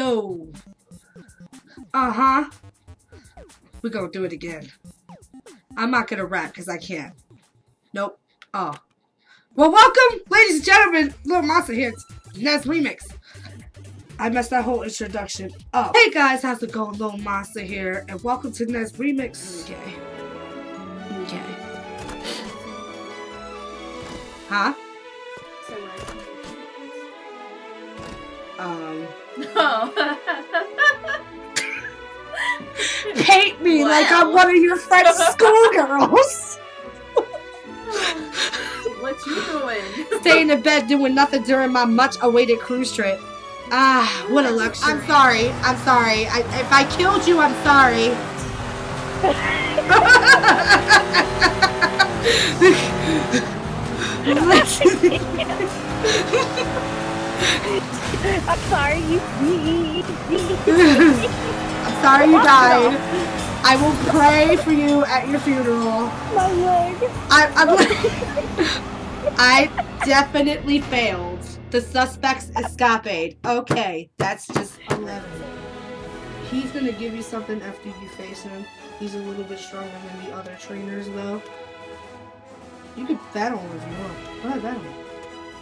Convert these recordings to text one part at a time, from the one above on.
Yo. Uh-huh. We're gonna do it again. I'm not gonna rap because I can't. Nope. Oh. Well, welcome, ladies and gentlemen. Little Monster here. Nez Remix. I messed that whole introduction up. Hey guys, how's it going? Little Monster here, and welcome to Nez Remix. Okay. Okay. Huh? Um. Oh. Paint me like I'm one of your friend's schoolgirls. what you doing? Staying in bed doing nothing during my much awaited cruise trip. Ah, what a luxury. I'm sorry. I'm sorry. I, if I killed you, I'm sorry. I'm sorry, you I'm sorry you died. I will pray for you at your funeral. My leg. I, I'm I definitely failed. The suspects escapade. Okay, that's just 11. He's gonna give you something after you face him. He's a little bit stronger than the other trainers, though. You could battle him if you want. Go ahead, battle him.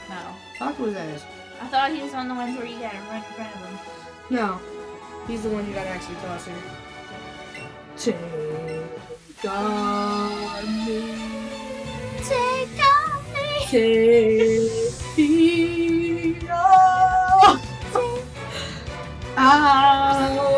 No. Talk to his ass. I thought he was on the ones where you gotta run in front of him. No. He's the one you gotta actually toss here. Take on me. Take on me. Take me on. I'll be ah.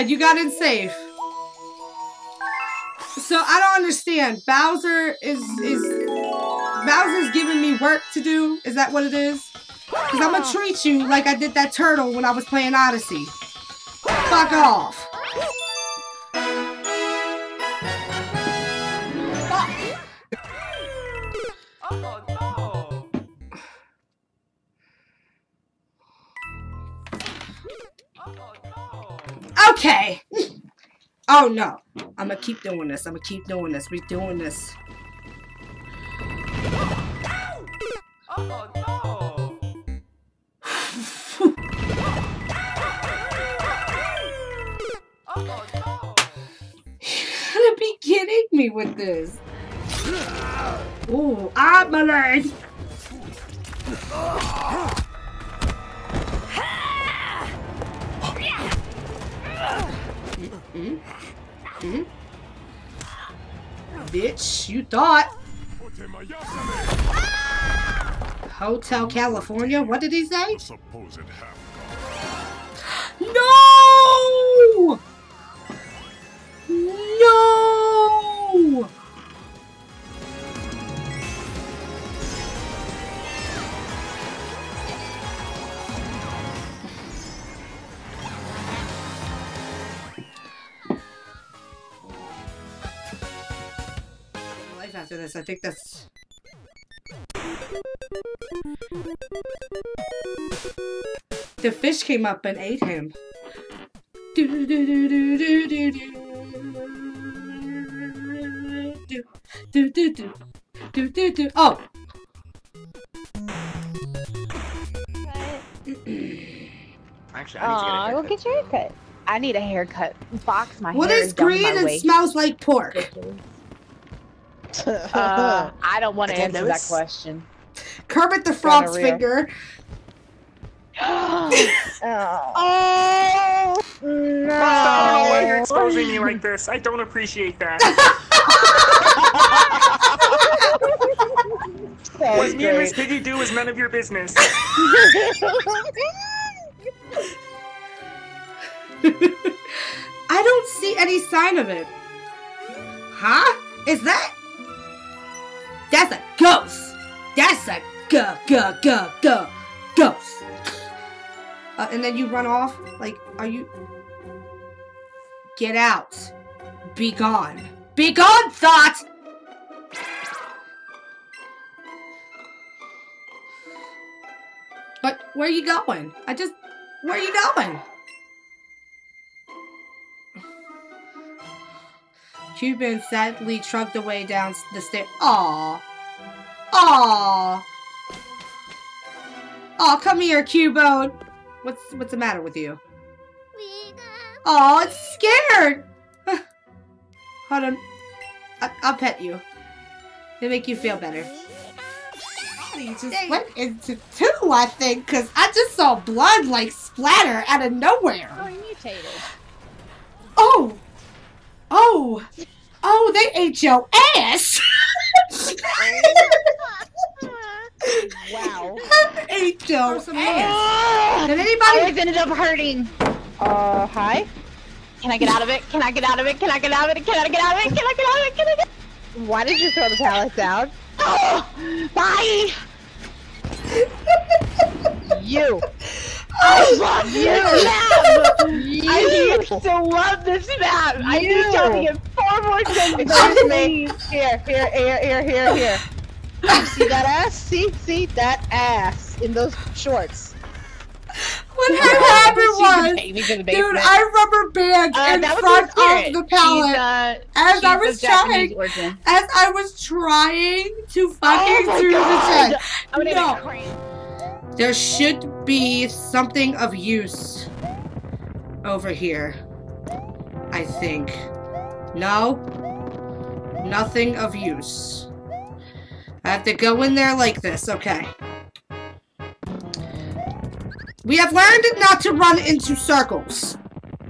Good, you got in safe. So I don't understand. Bowser is is Bowser's giving me work to do. Is that what it is? Cause I'm gonna treat you like I did that turtle when I was playing Odyssey. Fuck off. Okay. Oh no. I'm gonna keep doing this. I'm gonna keep doing this. We're doing this. Oh no! Oh no! gonna be kidding me with this. Ooh, I'm Mm, mm. Bitch, you thought. Hotel California? What did he say? No! after this. I think that's... The fish came up and ate him. Oh! Actually, I need Aww, to get a haircut. We'll get your haircut. I need a haircut. Box my what hair. What is green and smells like pork? Uh, I don't want to Again, answer that Lewis? question. Kermit the Frog's finger oh, I don't know why you're exposing me like this. I don't appreciate that. That's What me and Miss. Piggy do is none of your business. I don't see any sign of it huh is that that's a ghost that's a go go go go ghost uh, and then you run off like are you Get out. Be gone. Be gone, thought! But where are you going? I just. Where are you going? Cubone sadly trucked away down the stairs. Aww. Aww. Aw, come here, Cubone. What's what's the matter with you? Oh, it's scared. Hold on. I, I'll pet you. It'll make you feel better. You just went into two, I think, because I just saw blood like splatter out of nowhere. Oh, he mutated. Oh! Oh! Oh, they ate your ass! Wow. ate your ass. Did I anybody? always ended up hurting. Uh, hi? Can I get out of it? Can I get out of it? Can I get out of it? Can I get out of it? Can I get out of it? Can I get Why did you throw the pallet down? Oh! Bye! you! I love you! map! I used to love this map! I need to tell you four more sentences, please! Here, here, here, here, here, here. You see that ass? See? See? That ass in those shorts. What happened She can was, pay me for the dude. I rubber band Uh, in front of the pallet uh, as I was trying, as I was trying to fucking Oh through God. the gonna No. Get crazy. There should be something of use over here. I think. No? Nothing of use. I have to go in there like this. Okay. We have learned not to run into circles.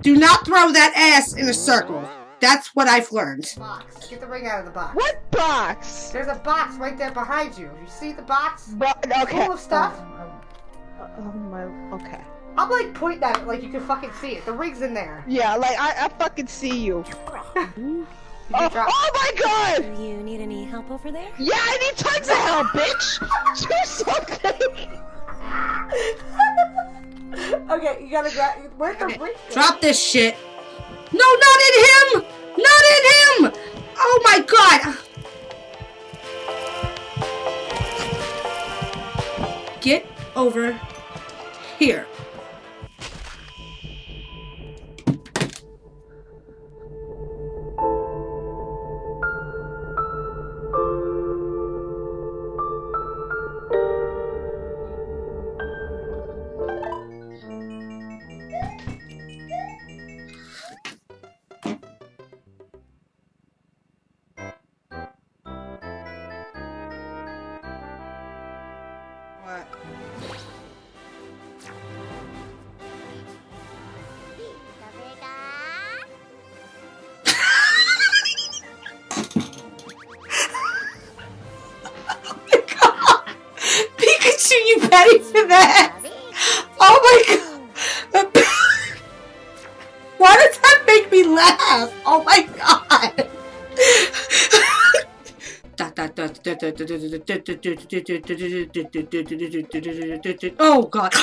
Do not throw that ass in a circle. That's what I've learned. Box. Get the ring out of the box. What box? There's a box right there behind you. You see the box? Bo- okay. Full of stuff. Oh, my. Okay. I'm like pointing at it like you can fucking see it. The rig's in there. Yeah, like I, I fucking see you. You Oh, oh my god! Do you need any help over there? Yeah, I need tons of help, bitch! Do something! okay, you gotta grab. Where's the ring? Drop this shit. No, not in him! Not in him! Oh my god! Get over here. Why does that make me laugh? Oh my god! Oh god!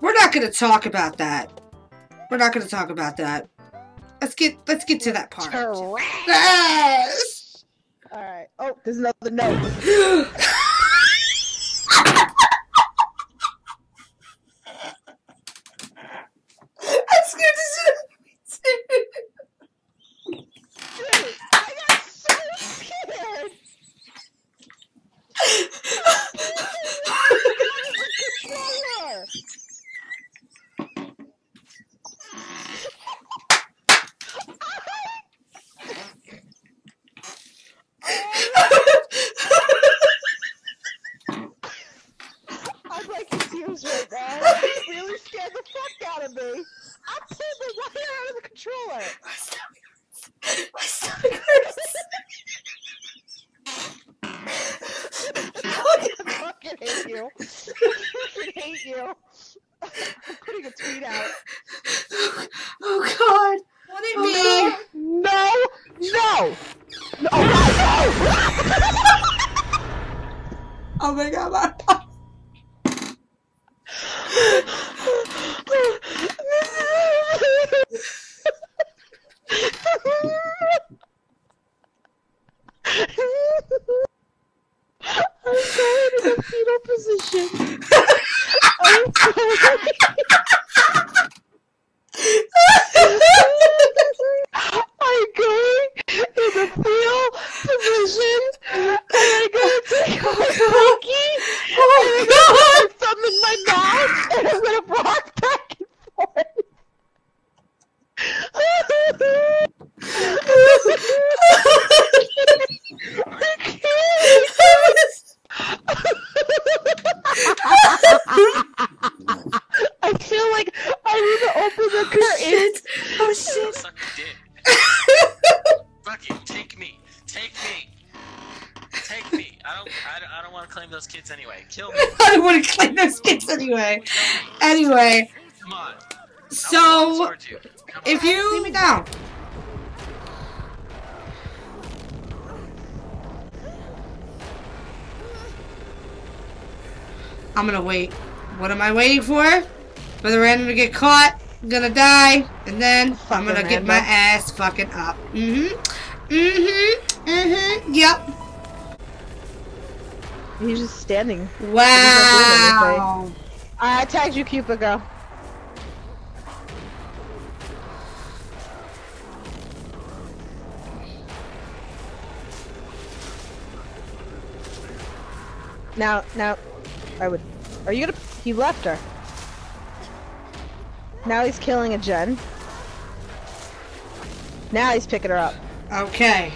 We're not gonna talk about that. We're not gonna talk about that. Let's get let's get to that part. Yes! Alright. Oh, there's another note. I'm scared to Dude, I got so scared! Controller! I'm like confused right now. It really scared the fuck out of me. I pulled the wire out of the controller. My stomach hurts. My stomach hurts. I fucking hate you. I fucking hate you. I'm putting a tweet out. oh god. What did it oh, mean? No! No! No! Oh, no! I need to open the curtain. Oh shit! Suck your dick. Fuck you. Take me. Take me. Take me. I don't. I don't, I don't want to claim those kids anyway. Kill me. I don't want to claim those kids anyway. Anyway, Come on. I'll walk so towards you. Come if you leave me down. I'm gonna wait. What am I waiting for? For the random to get caught, I'm gonna die, and then I'm gonna get my ass fucking up. Mm-hmm. Mm-hmm. Mm-hmm. Yep. He's just standing. Wow. I tagged you, Cupid. girl. Now, now, I would. Are you gonna? He left her. Now he's killing a gen. Now he's picking her up. Okay.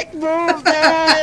Dick move, man.